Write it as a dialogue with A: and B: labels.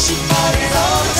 A: 신발을 넣어